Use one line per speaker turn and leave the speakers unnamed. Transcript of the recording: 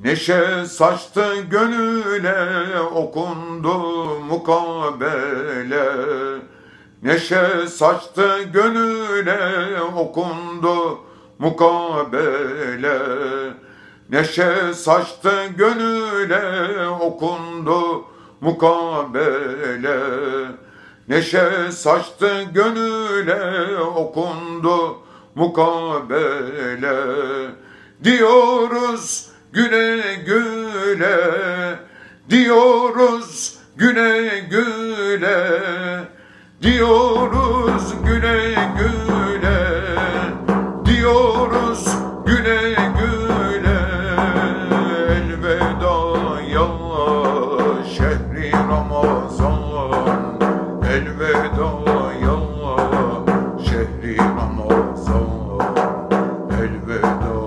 Neşe saçtı gönüle okundu mukabele. Neşe saçtı gönüle okundu mukabele. Neşe saçtı gönüle okundu mukabele. Neşe saçtı gönüle okundu mukabele. Diyoruz güle güle diyoruz güle güle. Diyoruz güle güle. Diyoruz güle güle. Elveda ya şehri Ramazan. Elveda ya şehri Ramazan. Elveda